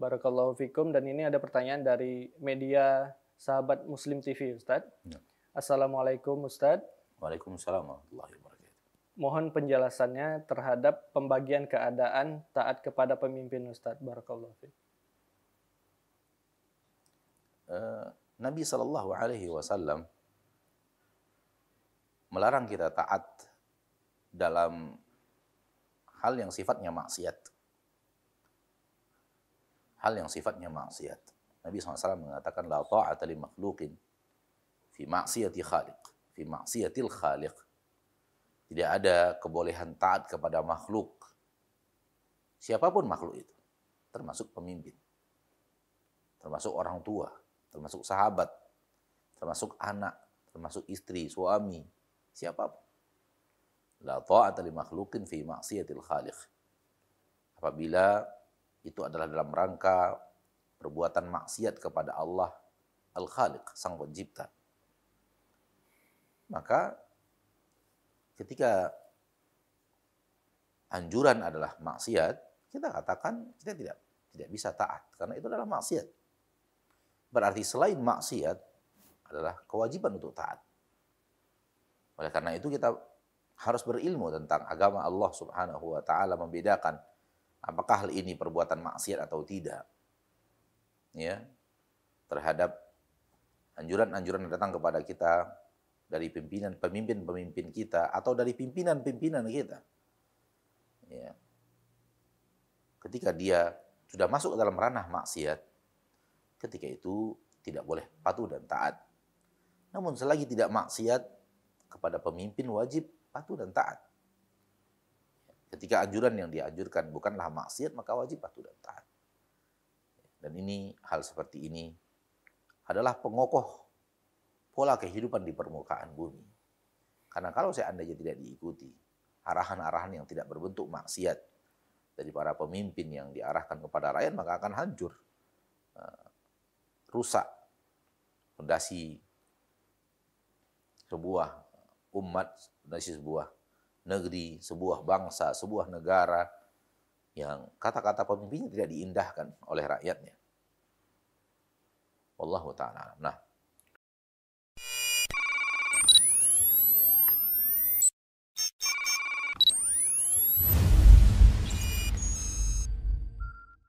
Barakallahu fikum dan ini ada pertanyaan dari media Sahabat Muslim TV Ustadz. Ya. Assalamualaikum Ustadz. Waalaikumsalam warahmatullahi wabarakatuh. Mohon penjelasannya terhadap pembagian keadaan taat kepada pemimpin Ustadz. Barakallahu fikum. Uh, Nabi Shallallahu Alaihi Wasallam melarang kita taat dalam hal yang sifatnya maksiat hal yang sifatnya maksiat. Nabi SAW mengatakan la ta'ata li makhluqin fi maksiati khaliq, fi maksiatil khaliq. Tidak ada kebolehan taat kepada makhluk. Siapa pun makhluk itu, termasuk pemimpin, termasuk orang tua, termasuk sahabat, termasuk anak, termasuk istri, suami, siapa pun. La ta'ata li makhluqin fi maksiatil khaliq. Apabila itu adalah dalam rangka perbuatan maksiat kepada Allah Al-Khaliq, Sang Pencipta. Maka ketika anjuran adalah maksiat, kita katakan kita tidak tidak bisa taat karena itu adalah maksiat. Berarti selain maksiat adalah kewajiban untuk taat. Oleh karena itu kita harus berilmu tentang agama Allah Subhanahu wa taala membedakan apakah hal ini perbuatan maksiat atau tidak. Ya. Terhadap anjuran-anjuran yang datang kepada kita dari pimpinan pemimpin-pemimpin kita atau dari pimpinan-pimpinan kita. Ya. Ketika dia sudah masuk ke dalam ranah maksiat, ketika itu tidak boleh patuh dan taat. Namun selagi tidak maksiat kepada pemimpin wajib patuh dan taat. Ketika anjuran yang dianjurkan bukanlah maksiat, maka wajib patuh dan taat. Dan ini, hal seperti ini adalah pengokoh pola kehidupan di permukaan bumi. Karena kalau seandainya tidak diikuti, arahan-arahan yang tidak berbentuk maksiat dari para pemimpin yang diarahkan kepada rakyat, maka akan hancur. Eh, rusak fondasi sebuah umat, fondasi sebuah negeri, sebuah bangsa, sebuah negara yang kata-kata pemimpinnya tidak diindahkan oleh rakyatnya. Wallahu ta'ala. Nah,